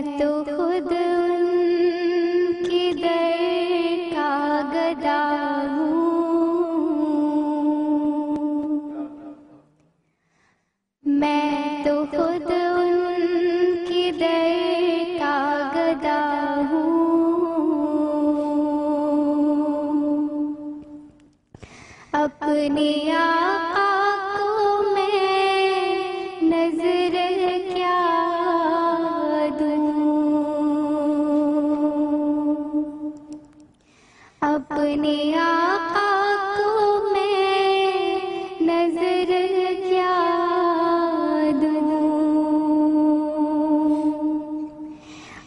तो खुद दर का गदा मैं तो खुद उनके दर का गदा हूँ। अपने आका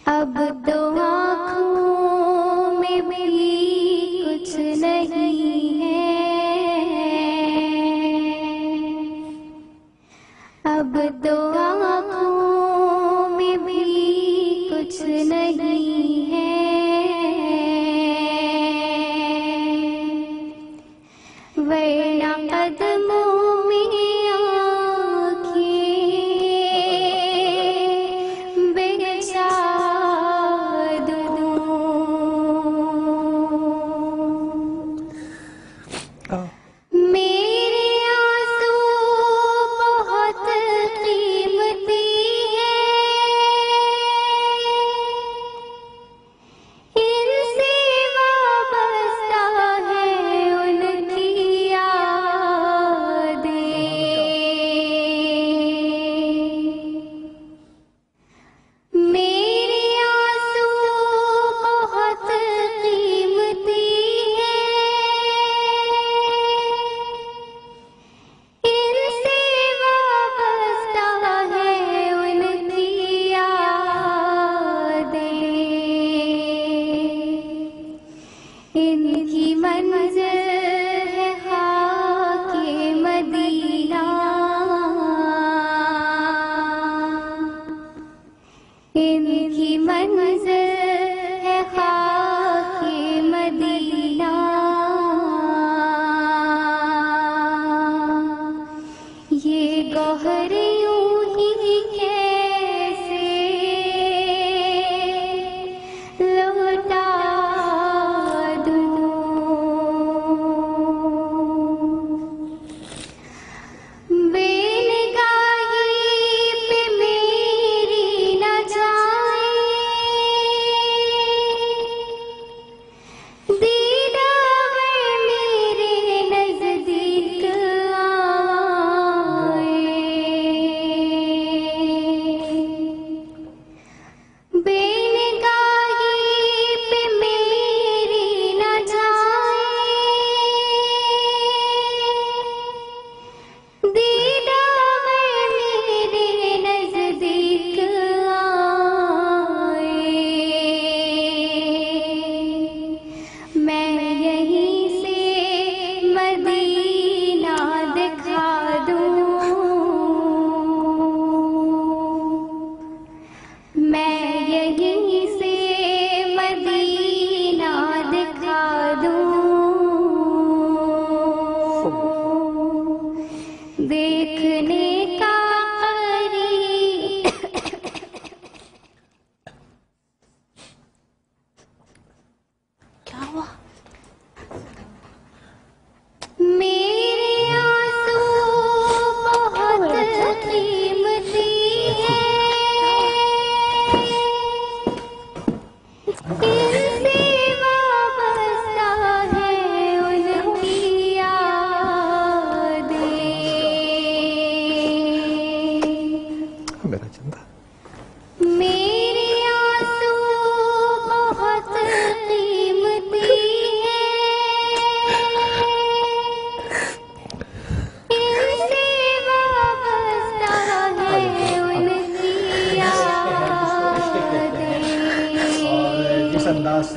अब तो आँखों में मिली कुछ नहीं है। अब तो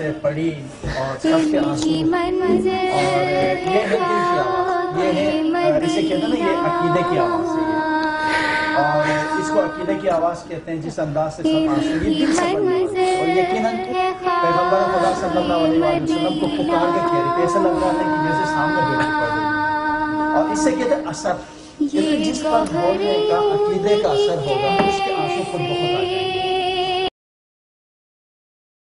से पढ़ी और सबके आँसू मंजिल और ये है दिल की आवाज़। ये है इसे कहते हैं ये अकीदे की आवाज़ है और इसको अकीदे की आवाज़ कहते हैं जिस अंदाज से सब आँसू ये दिल से पढ़ी और खुदा सल्लल्लाहु अलैहि वसल्लम को पुकार के कह रही थी ऐसा लग रहा था कि जैसे सामने पड़ रही और इससे कहते हैं असर। क्योंकि जिस पर बोलने का अकीदे का असर होगा उस